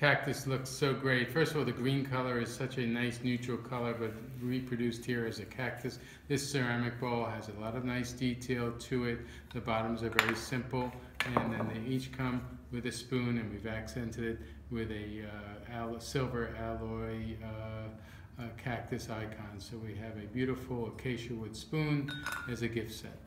cactus looks so great. First of all, the green color is such a nice neutral color, but reproduced here as a cactus. This ceramic bowl has a lot of nice detail to it. The bottoms are very simple, and then they each come with a spoon, and we've accented it with a uh, al silver alloy uh, uh, cactus icon. So we have a beautiful acacia wood spoon as a gift set.